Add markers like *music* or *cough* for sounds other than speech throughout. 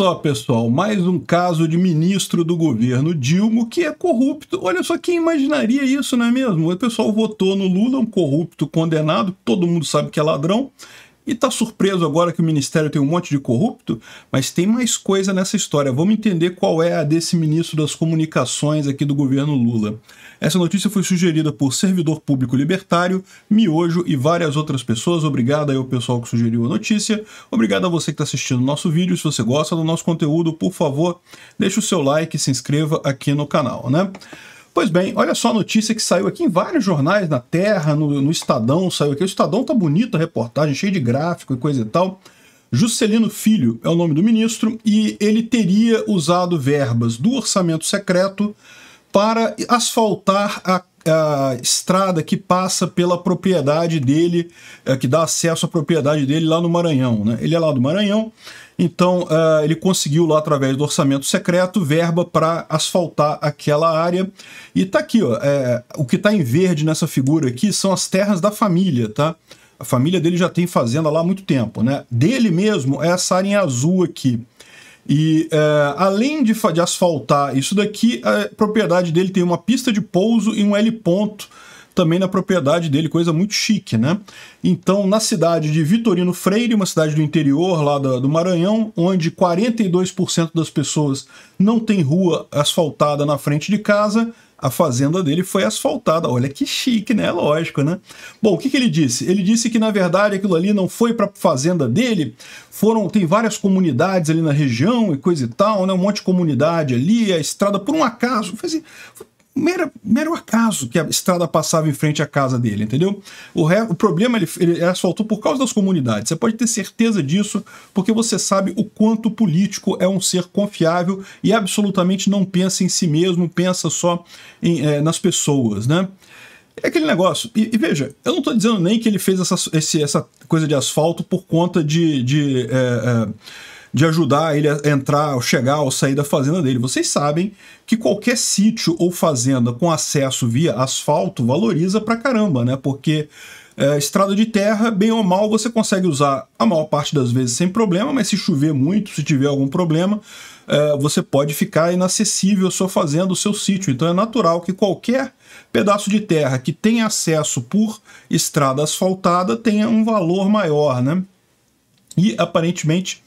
só, pessoal, mais um caso de ministro do governo Dilma que é corrupto. Olha só, quem imaginaria isso, não é mesmo? O pessoal votou no Lula, um corrupto condenado, todo mundo sabe que é ladrão, e tá surpreso agora que o ministério tem um monte de corrupto, mas tem mais coisa nessa história. Vamos entender qual é a desse ministro das comunicações aqui do governo Lula. Essa notícia foi sugerida por Servidor Público Libertário, Miojo e várias outras pessoas. Obrigado aí ao pessoal que sugeriu a notícia. Obrigado a você que está assistindo o nosso vídeo. Se você gosta do nosso conteúdo, por favor, deixe o seu like e se inscreva aqui no canal, né? Pois bem, olha só a notícia que saiu aqui em vários jornais na Terra, no, no Estadão, saiu aqui. O Estadão tá bonito a reportagem, cheio de gráfico e coisa e tal. Juscelino Filho é o nome do ministro e ele teria usado verbas do orçamento secreto para asfaltar a, a estrada que passa pela propriedade dele, é, que dá acesso à propriedade dele lá no Maranhão. Né? Ele é lá do Maranhão então, uh, ele conseguiu lá, através do orçamento secreto, verba para asfaltar aquela área. E tá aqui, ó, é, o que está em verde nessa figura aqui são as terras da família, tá? A família dele já tem fazenda lá há muito tempo, né? Dele mesmo é essa área em azul aqui. E é, além de, de asfaltar isso daqui, a propriedade dele tem uma pista de pouso e um L ponto também na propriedade dele, coisa muito chique, né? Então, na cidade de Vitorino Freire, uma cidade do interior lá do Maranhão, onde 42% das pessoas não tem rua asfaltada na frente de casa, a fazenda dele foi asfaltada. Olha que chique, né? Lógico, né? Bom, o que, que ele disse? Ele disse que, na verdade, aquilo ali não foi para a fazenda dele, foram tem várias comunidades ali na região e coisa e tal, né? Um monte de comunidade ali, a estrada, por um acaso, foi assim, mero, mero acaso que a estrada passava em frente à casa dele, entendeu? O, re, o problema ele, ele asfaltou por causa das comunidades. Você pode ter certeza disso, porque você sabe o quanto o político é um ser confiável e absolutamente não pensa em si mesmo, pensa só em, é, nas pessoas, né? É aquele negócio. E, e, veja, eu não estou dizendo nem que ele fez essa, esse, essa coisa de asfalto por conta de. de é, é, de ajudar ele a entrar, ou chegar ou sair da fazenda dele. Vocês sabem que qualquer sítio ou fazenda com acesso via asfalto valoriza pra caramba, né? Porque é, estrada de terra, bem ou mal, você consegue usar a maior parte das vezes sem problema, mas se chover muito, se tiver algum problema, é, você pode ficar inacessível a sua fazenda, o seu sítio. Então é natural que qualquer pedaço de terra que tenha acesso por estrada asfaltada tenha um valor maior, né? E aparentemente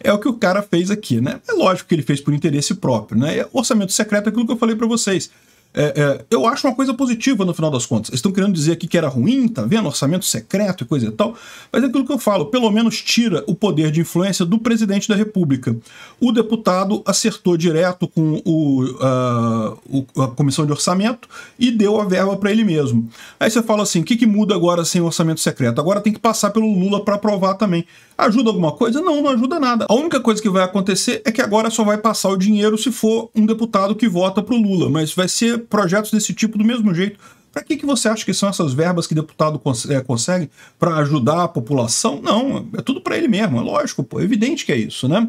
é o que o cara fez aqui, né? É lógico que ele fez por interesse próprio, né? É orçamento secreto é aquilo que eu falei para vocês. É, é, eu acho uma coisa positiva no final das contas. Eles estão querendo dizer aqui que era ruim, tá vendo? Orçamento secreto e coisa e tal. Mas é aquilo que eu falo, pelo menos tira o poder de influência do presidente da República. O deputado acertou direto com o, uh, o a comissão de orçamento e deu a verba para ele mesmo. Aí você fala assim: o que, que muda agora sem orçamento secreto? Agora tem que passar pelo Lula para aprovar também. Ajuda alguma coisa? Não, não ajuda nada. A única coisa que vai acontecer é que agora só vai passar o dinheiro se for um deputado que vota pro Lula, mas vai ser projetos desse tipo do mesmo jeito. Para que, que você acha que são essas verbas que deputado cons é, consegue para ajudar a população? Não, é tudo para ele mesmo, é lógico, pô, é evidente que é isso, né?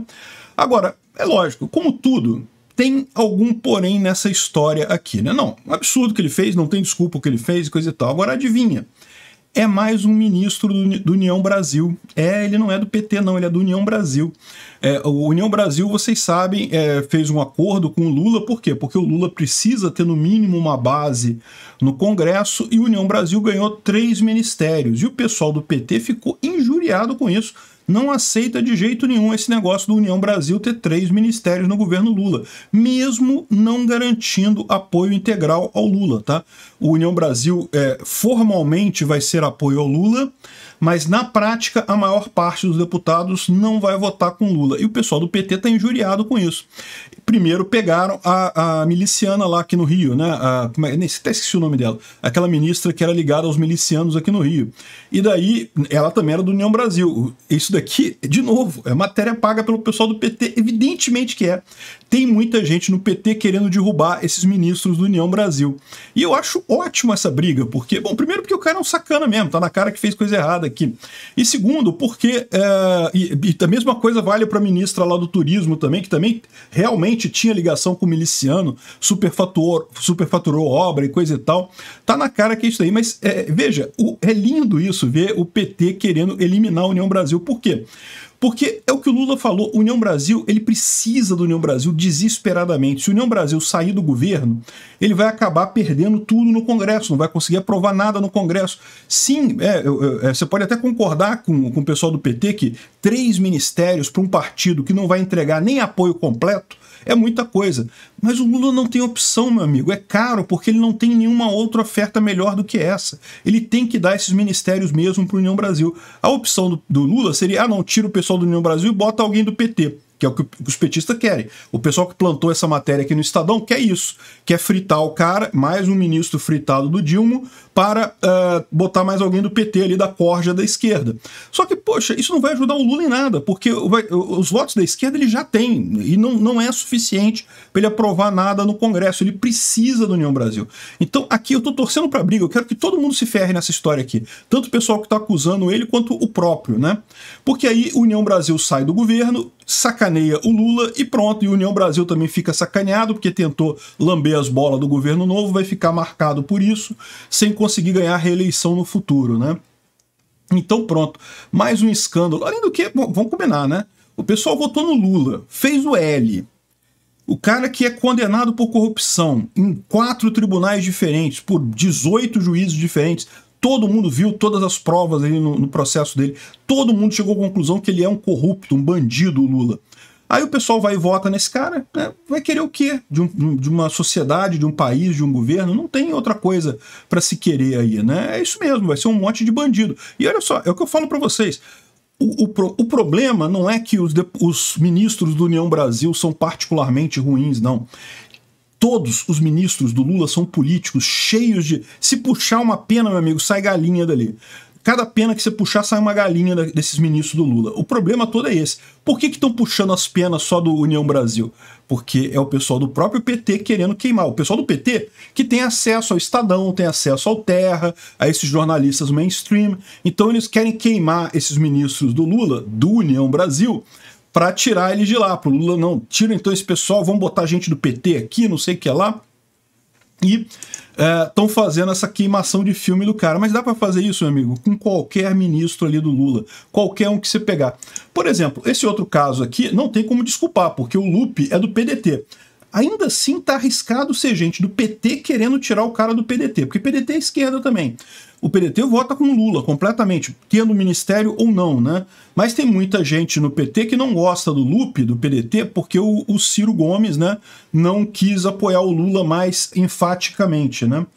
Agora, é lógico, como tudo, tem algum porém nessa história aqui, né? Não, absurdo que ele fez, não tem desculpa o que ele fez coisa e tal. Agora adivinha, é mais um ministro do, do, União Brasil. É, ele não é do PT, não, ele é do União Brasil. É, o União Brasil, vocês sabem, é, fez um acordo com o Lula, por quê? Porque o Lula precisa ter no mínimo uma base no Congresso e o União Brasil ganhou três ministérios. E o pessoal do PT ficou injuriado com isso não aceita de jeito nenhum esse negócio do União Brasil ter três ministérios no governo Lula, mesmo não garantindo apoio integral ao Lula, tá? O União Brasil é, formalmente vai ser apoio ao Lula, mas na prática a maior parte dos deputados não vai votar com Lula. E o pessoal do PT está injuriado com isso. Primeiro pegaram a, a miliciana lá aqui no Rio, né? A, é, nem até esqueci o nome dela. Aquela ministra que era ligada aos milicianos aqui no Rio. E daí ela também era do União Brasil. Isso daqui, de novo, é matéria paga pelo pessoal do PT, evidentemente que é. Tem muita gente no PT querendo derrubar esses ministros do União Brasil. E eu acho ótimo essa briga, porque, bom, primeiro porque o cara é um sacana mesmo, tá na cara que fez coisa errada aqui. E segundo, porque, é, e, e a mesma coisa vale para a ministra lá do turismo também, que também realmente tinha ligação com o miliciano, superfaturou, superfaturou obra e coisa e tal. Tá na cara que é isso aí, mas é, veja, o, é lindo isso, ver o PT querendo eliminar a União Brasil. Por quê? Porque é o que o Lula falou, União Brasil, ele precisa do União Brasil desesperadamente. Se o União Brasil sair do governo, ele vai acabar perdendo tudo no Congresso, não vai conseguir aprovar nada no Congresso. Sim, é, é, você pode até concordar com, com o pessoal do PT que três ministérios para um partido que não vai entregar nem apoio completo é muita coisa. Mas o Lula não tem opção, meu amigo. É caro porque ele não tem nenhuma outra oferta melhor do que essa. Ele tem que dar esses ministérios mesmo para o União Brasil. A opção do, do Lula seria: ah, não, tira o pessoal do União Brasil e bota alguém do PT que é o que os petistas querem. O pessoal que plantou essa matéria aqui no Estadão quer isso, quer fritar o cara, mais um ministro fritado do Dilma, para uh, botar mais alguém do PT ali da corja da esquerda. Só que, poxa, isso não vai ajudar o Lula em nada, porque os votos da esquerda ele já tem, e não, não é suficiente para ele aprovar nada no Congresso. Ele precisa da União Brasil. Então, aqui eu estou torcendo para briga, eu quero que todo mundo se ferre nessa história aqui. Tanto o pessoal que está acusando ele, quanto o próprio, né? Porque aí União Brasil sai do governo, sacaneia o Lula e pronto, e União Brasil também fica sacaneado, porque tentou lamber as bolas do governo novo, vai ficar marcado por isso, sem conseguir ganhar reeleição no futuro, né? Então pronto, mais um escândalo. Além do que, bom, vamos combinar, né? O pessoal votou no Lula, fez o L. O cara que é condenado por corrupção em quatro tribunais diferentes, por 18 juízes diferentes, todo mundo viu todas as provas ali no, no, processo dele, todo mundo chegou à conclusão que ele é um corrupto, um bandido, o Lula. Aí o pessoal vai e vota nesse cara, né? vai querer o quê? De, um, de, uma sociedade, de um país, de um governo? Não tem outra coisa para se querer aí, né? É isso mesmo, vai ser um monte de bandido. E olha só, é o que eu falo para vocês. O, o, o, problema não é que os, os ministros do União Brasil são particularmente ruins, não. Todos os ministros do Lula são políticos, cheios de. Se puxar uma pena, meu amigo, sai galinha dali. Cada pena que você puxar sai uma galinha desses ministros do Lula. O problema todo é esse. Por que estão puxando as penas só do União Brasil? Porque é o pessoal do próprio PT querendo queimar. O pessoal do PT que tem acesso ao Estadão, tem acesso ao Terra, a esses jornalistas mainstream. Então eles querem queimar esses ministros do Lula, do União Brasil, para tirar eles de lá. Pro Lula, não, tira então esse pessoal, vamos botar gente do PT aqui, não sei o que lá. E estão é, fazendo essa queimação de filme do cara. Mas dá para fazer isso, meu amigo, com qualquer ministro ali do Lula, qualquer um que você pegar. Por exemplo, esse outro caso aqui não tem como desculpar, porque o Lupe é do PDT ainda assim tá arriscado ser gente do PT querendo tirar o cara do PDT, porque PDT é esquerda também. O PDT vota com Lula completamente, tendo ministério ou não, né? Mas tem muita gente no PT que não gosta do Lupe, do PDT, porque o, o Ciro Gomes, né, não quis apoiar o Lula mais enfaticamente, né?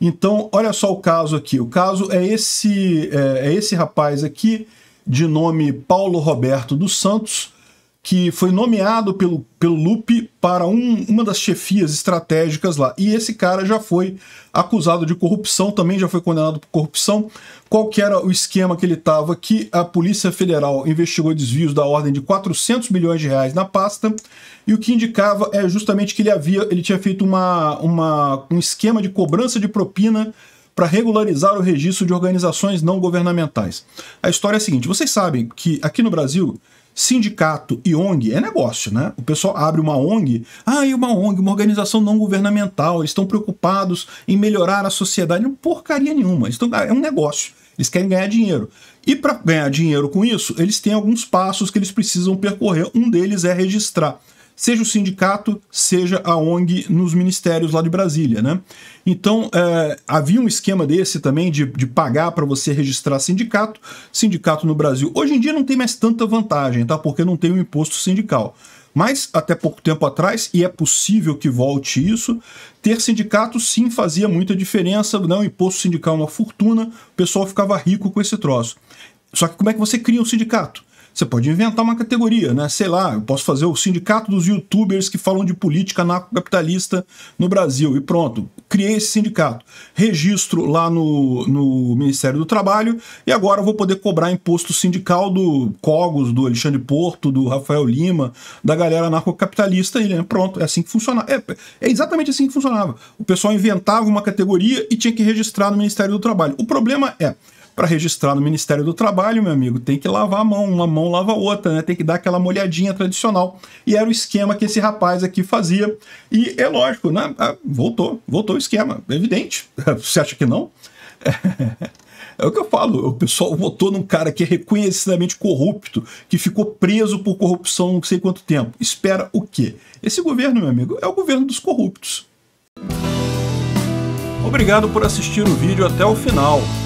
Então, olha só o caso aqui. O caso é esse, é, é esse rapaz aqui, de nome Paulo Roberto dos Santos, que foi nomeado pelo, pelo Lupe para um, uma das chefias estratégicas lá. E esse cara já foi acusado de corrupção, também já foi condenado por corrupção. Qual que era o esquema que ele estava? Que a Polícia Federal investigou desvios da ordem de 400 milhões de reais na pasta, e o que indicava é justamente que ele havia, ele tinha feito uma, uma, um esquema de cobrança de propina para regularizar o registro de organizações não governamentais. A história é a seguinte: vocês sabem que aqui no Brasil sindicato e ONG é negócio, né? O pessoal abre uma ONG, ah, e uma ONG, uma organização não governamental, eles estão preocupados em melhorar a sociedade. Não porcaria nenhuma, estão, é um negócio, eles querem ganhar dinheiro. E para ganhar dinheiro com isso, eles têm alguns passos que eles precisam percorrer. Um deles é registrar seja o sindicato, seja a ONG nos ministérios lá de Brasília, né? Então, é, havia um esquema desse também de, de pagar para você registrar sindicato, sindicato no Brasil. Hoje em dia não tem mais tanta vantagem, tá? Porque não tem o um imposto sindical. Mas até pouco tempo atrás, e é possível que volte isso, ter sindicato sim fazia muita diferença, não, o imposto sindical é uma fortuna, o pessoal ficava rico com esse troço. Só que como é que você cria um sindicato? Você pode inventar uma categoria, né? Sei lá, eu posso fazer o sindicato dos youtubers que falam de política capitalista no Brasil. E pronto, criei esse sindicato. Registro lá no, no Ministério do Trabalho e agora eu vou poder cobrar imposto sindical do Cogos, do Alexandre Porto, do Rafael Lima, da galera anarcocapitalista. E né? pronto, é assim que funciona. É, é exatamente assim que funcionava. O pessoal inventava uma categoria e tinha que registrar no Ministério do Trabalho. O problema é para registrar no Ministério do Trabalho, meu amigo, tem que lavar a mão, uma mão lava a outra, né? Tem que dar aquela molhadinha tradicional. E era o esquema que esse rapaz aqui fazia. E é lógico, né? Ah, voltou, voltou o esquema, evidente. *laughs* Você acha que não? *laughs* É o que eu falo, o pessoal votou num cara que é reconhecidamente corrupto, que ficou preso por corrupção não sei quanto tempo. Espera o quê? Esse governo, meu amigo, é o governo dos corruptos. Obrigado por assistir o vídeo até o final.